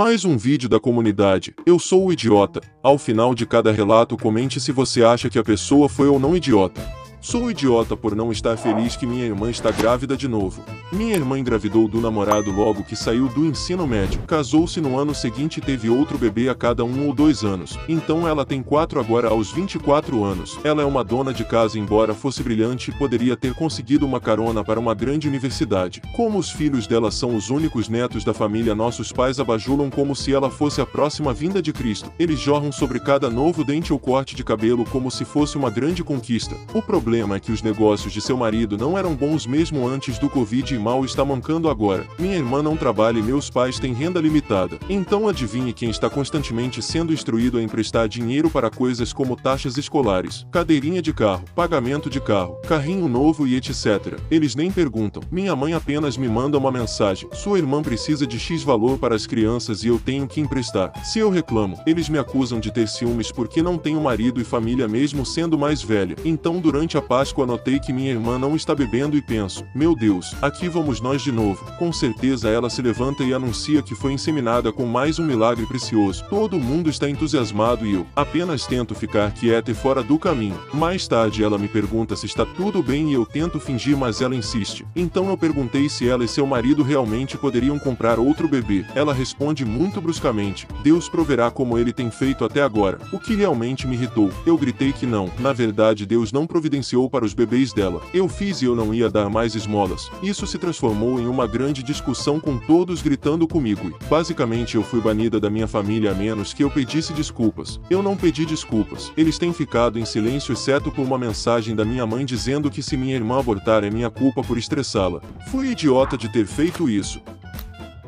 Mais um vídeo da comunidade. Eu sou o idiota. Ao final de cada relato comente se você acha que a pessoa foi ou não idiota. Sou idiota por não estar feliz que minha irmã está grávida de novo. Minha irmã engravidou do namorado logo que saiu do ensino médio. Casou-se no ano seguinte e teve outro bebê a cada um ou dois anos. Então ela tem quatro agora aos 24 anos. Ela é uma dona de casa embora fosse brilhante e poderia ter conseguido uma carona para uma grande universidade. Como os filhos dela são os únicos netos da família nossos pais abajulam como se ela fosse a próxima vinda de Cristo. Eles jorram sobre cada novo dente ou corte de cabelo como se fosse uma grande conquista. O problema problema é que os negócios de seu marido não eram bons mesmo antes do Covid e mal está mancando agora. Minha irmã não trabalha e meus pais têm renda limitada. Então adivinhe quem está constantemente sendo instruído a emprestar dinheiro para coisas como taxas escolares, cadeirinha de carro, pagamento de carro, carrinho novo e etc. Eles nem perguntam. Minha mãe apenas me manda uma mensagem. Sua irmã precisa de X valor para as crianças e eu tenho que emprestar. Se eu reclamo, eles me acusam de ter ciúmes porque não tenho marido e família mesmo sendo mais velha. Então durante a a Páscoa notei que minha irmã não está bebendo e penso, meu Deus, aqui vamos nós de novo. Com certeza ela se levanta e anuncia que foi inseminada com mais um milagre precioso. Todo mundo está entusiasmado e eu apenas tento ficar quieta e fora do caminho. Mais tarde ela me pergunta se está tudo bem e eu tento fingir mas ela insiste. Então eu perguntei se ela e seu marido realmente poderiam comprar outro bebê. Ela responde muito bruscamente, Deus proverá como ele tem feito até agora. O que realmente me irritou. Eu gritei que não, na verdade Deus não providenciou para os bebês dela. Eu fiz e eu não ia dar mais esmolas. Isso se transformou em uma grande discussão com todos gritando comigo e, basicamente, eu fui banida da minha família a menos que eu pedisse desculpas. Eu não pedi desculpas. Eles têm ficado em silêncio exceto por uma mensagem da minha mãe dizendo que se minha irmã abortar é minha culpa por estressá-la. Fui idiota de ter feito isso.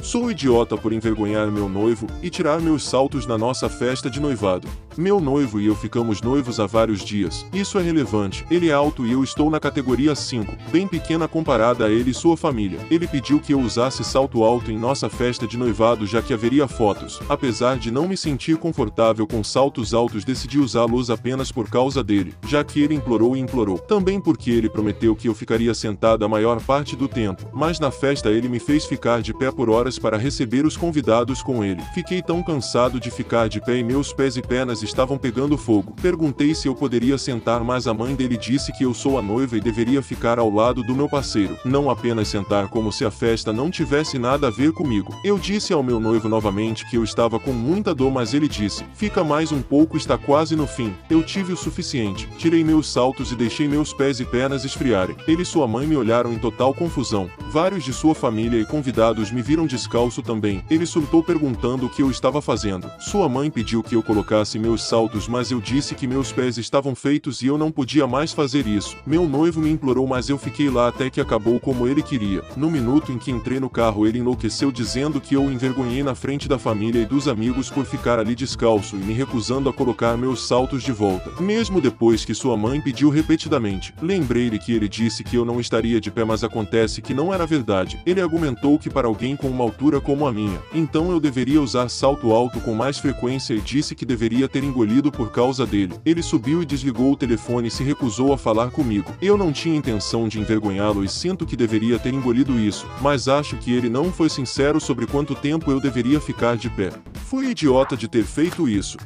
Sou idiota por envergonhar meu noivo e tirar meus saltos na nossa festa de noivado. Meu noivo e eu ficamos noivos há vários dias. Isso é relevante. Ele é alto e eu estou na categoria 5, bem pequena comparada a ele e sua família. Ele pediu que eu usasse salto alto em nossa festa de noivado já que haveria fotos. Apesar de não me sentir confortável com saltos altos, decidi usá-los apenas por causa dele, já que ele implorou e implorou. Também porque ele prometeu que eu ficaria sentada a maior parte do tempo, mas na festa ele me fez ficar de pé por horas para receber os convidados com ele. Fiquei tão cansado de ficar de pé e meus pés e pernas estavam pegando fogo. Perguntei se eu poderia sentar, mas a mãe dele disse que eu sou a noiva e deveria ficar ao lado do meu parceiro, não apenas sentar como se a festa não tivesse nada a ver comigo. Eu disse ao meu noivo novamente que eu estava com muita dor, mas ele disse: Fica mais um pouco, está quase no fim. Eu tive o suficiente. Tirei meus saltos e deixei meus pés e pernas esfriarem. Ele e sua mãe me olharam em total confusão. Vários de sua família e convidados me viram descalço também. Ele surtou perguntando o que eu estava fazendo. Sua mãe pediu que eu colocasse meu meus saltos, mas eu disse que meus pés estavam feitos e eu não podia mais fazer isso. Meu noivo me implorou, mas eu fiquei lá até que acabou como ele queria. No minuto em que entrei no carro, ele enlouqueceu dizendo que eu envergonhei na frente da família e dos amigos por ficar ali descalço e me recusando a colocar meus saltos de volta. Mesmo depois que sua mãe pediu repetidamente. Lembrei-lhe que ele disse que eu não estaria de pé, mas acontece que não era verdade. Ele argumentou que para alguém com uma altura como a minha, então eu deveria usar salto alto com mais frequência e disse que deveria ter engolido por causa dele. Ele subiu e desligou o telefone e se recusou a falar comigo. Eu não tinha intenção de envergonhá-lo e sinto que deveria ter engolido isso, mas acho que ele não foi sincero sobre quanto tempo eu deveria ficar de pé. Fui idiota de ter feito isso.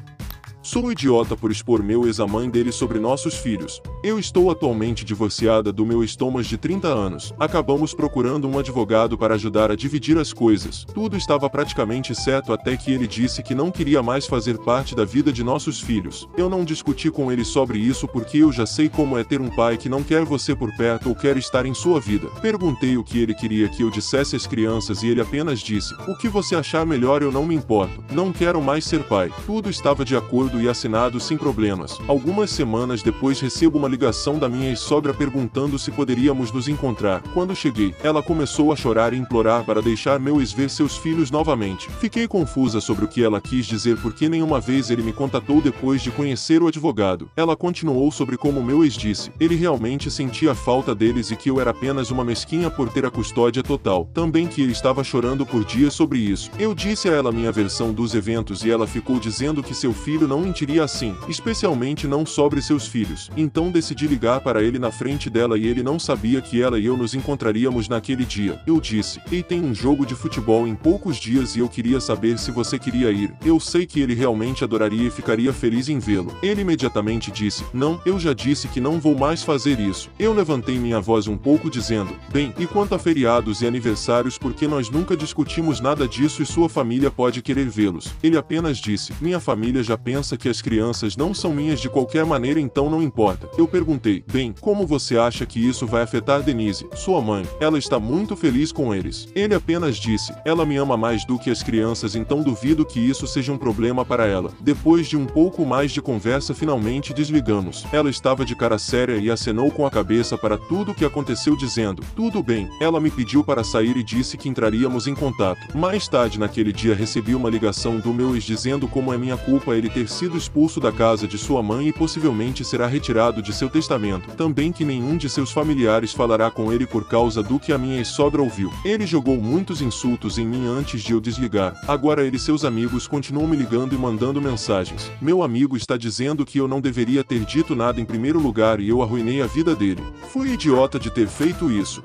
Sou idiota por expor meu ex-mãe dele sobre nossos filhos. Eu estou atualmente divorciada do meu estômago de 30 anos. Acabamos procurando um advogado para ajudar a dividir as coisas. Tudo estava praticamente certo até que ele disse que não queria mais fazer parte da vida de nossos filhos. Eu não discuti com ele sobre isso porque eu já sei como é ter um pai que não quer você por perto ou quer estar em sua vida. Perguntei o que ele queria que eu dissesse às crianças e ele apenas disse: O que você achar melhor eu não me importo. Não quero mais ser pai. Tudo estava de acordo e assinado sem problemas. Algumas semanas depois recebo uma ligação da minha ex-sogra perguntando se poderíamos nos encontrar. Quando cheguei, ela começou a chorar e implorar para deixar meu ex ver seus filhos novamente. Fiquei confusa sobre o que ela quis dizer porque nenhuma vez ele me contatou depois de conhecer o advogado. Ela continuou sobre como meu ex disse, ele realmente sentia falta deles e que eu era apenas uma mesquinha por ter a custódia total. Também que ele estava chorando por dias sobre isso. Eu disse a ela minha versão dos eventos e ela ficou dizendo que seu filho não mentiria assim, especialmente não sobre seus filhos. Então decidi ligar para ele na frente dela e ele não sabia que ela e eu nos encontraríamos naquele dia. Eu disse: Ei, tem um jogo de futebol em poucos dias e eu queria saber se você queria ir. Eu sei que ele realmente adoraria e ficaria feliz em vê-lo. Ele imediatamente disse: Não, eu já disse que não vou mais fazer isso. Eu levantei minha voz um pouco dizendo: Bem, e quanto a feriados e aniversários, porque nós nunca discutimos nada disso e sua família pode querer vê-los. Ele apenas disse: Minha família já pensa que as crianças não são minhas de qualquer maneira, então não importa. Eu perguntei: Bem, como você acha que isso vai afetar Denise, sua mãe? Ela está muito feliz com eles. Ele apenas disse: Ela me ama mais do que as crianças, então duvido que isso seja um problema para ela. Depois de um pouco mais de conversa, finalmente desligamos. Ela estava de cara séria e acenou com a cabeça para tudo o que aconteceu, dizendo: Tudo bem. Ela me pediu para sair e disse que entraríamos em contato. Mais tarde naquele dia recebi uma ligação do meu ex dizendo como é minha culpa ele ter sido expulso da casa de sua mãe e possivelmente será retirado de seu testamento. Também que nenhum de seus familiares falará com ele por causa do que a minha ex-sogra ouviu. Ele jogou muitos insultos em mim antes de eu desligar. Agora ele e seus amigos continuam me ligando e mandando mensagens. Meu amigo está dizendo que eu não deveria ter dito nada em primeiro lugar e eu arruinei a vida dele. Fui idiota de ter feito isso.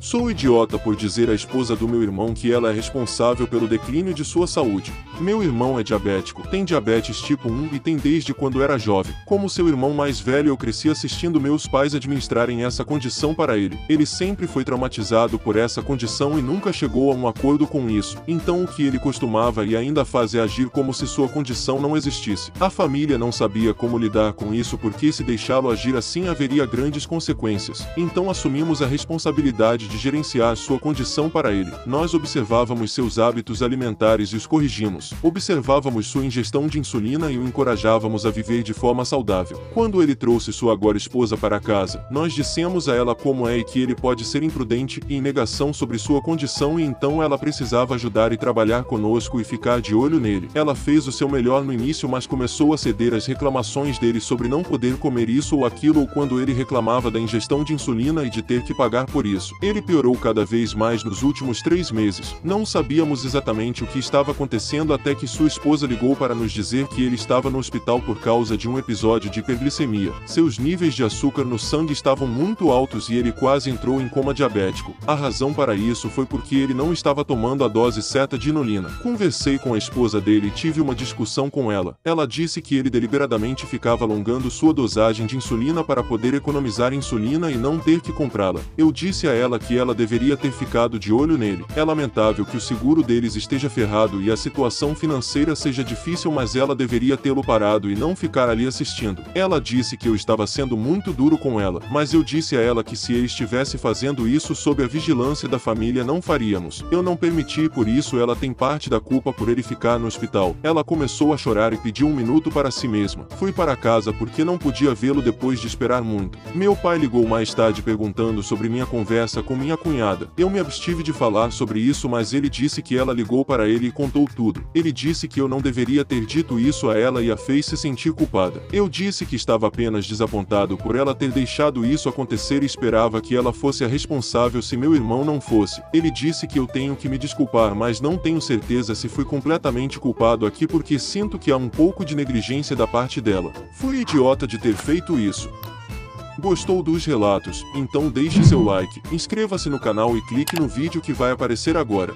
Sou idiota por dizer à esposa do meu irmão que ela é responsável pelo declínio de sua saúde. Meu irmão é diabético, tem diabetes tipo 1 e tem desde quando era jovem. Como seu irmão mais velho, eu cresci assistindo meus pais administrarem essa condição para ele. Ele sempre foi traumatizado por essa condição e nunca chegou a um acordo com isso. Então o que ele costumava e ainda faz é agir como se sua condição não existisse. A família não sabia como lidar com isso porque se deixá-lo agir assim haveria grandes consequências. Então assumimos a responsabilidade de de gerenciar sua condição para ele. Nós observávamos seus hábitos alimentares e os corrigimos. Observávamos sua ingestão de insulina e o encorajávamos a viver de forma saudável. Quando ele trouxe sua agora esposa para casa, nós dissemos a ela como é e que ele pode ser imprudente e em negação sobre sua condição e então ela precisava ajudar e trabalhar conosco e ficar de olho nele. Ela fez o seu melhor no início, mas começou a ceder às reclamações dele sobre não poder comer isso ou aquilo ou quando ele reclamava da ingestão de insulina e de ter que pagar por isso. Ele piorou cada vez mais nos últimos três meses. Não sabíamos exatamente o que estava acontecendo até que sua esposa ligou para nos dizer que ele estava no hospital por causa de um episódio de hiperglicemia. Seus níveis de açúcar no sangue estavam muito altos e ele quase entrou em coma diabético. A razão para isso foi porque ele não estava tomando a dose certa de inulina. Conversei com a esposa dele e tive uma discussão com ela. Ela disse que ele deliberadamente ficava alongando sua dosagem de insulina para poder economizar insulina e não ter que comprá-la. Eu disse a ela que ela deveria ter ficado de olho nele. É lamentável que o seguro deles esteja ferrado e a situação financeira seja difícil, mas ela deveria tê-lo parado e não ficar ali assistindo. Ela disse que eu estava sendo muito duro com ela, mas eu disse a ela que se ele estivesse fazendo isso sob a vigilância da família não faríamos. Eu não permiti por isso ela tem parte da culpa por ele ficar no hospital. Ela começou a chorar e pediu um minuto para si mesma. Fui para casa porque não podia vê-lo depois de esperar muito. Meu pai ligou mais tarde perguntando sobre minha conversa com minha cunhada. Eu me abstive de falar sobre isso, mas ele disse que ela ligou para ele e contou tudo. Ele disse que eu não deveria ter dito isso a ela e a fez se sentir culpada. Eu disse que estava apenas desapontado por ela ter deixado isso acontecer e esperava que ela fosse a responsável se meu irmão não fosse. Ele disse que eu tenho que me desculpar, mas não tenho certeza se fui completamente culpado aqui porque sinto que há um pouco de negligência da parte dela. Fui idiota de ter feito isso. Gostou dos relatos? Então deixe seu like, inscreva-se no canal e clique no vídeo que vai aparecer agora.